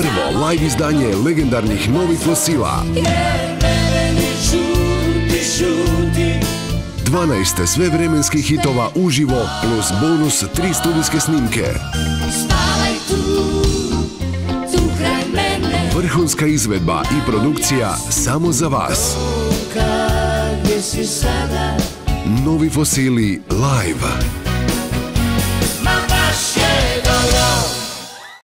prvo live izdanje legendarnih novih fosila. 12 svevremenskih hitova uživo plus bonus 3 studijske snimke. Vrhunska izvedba i produkcija samo za vas. Novi fosili live.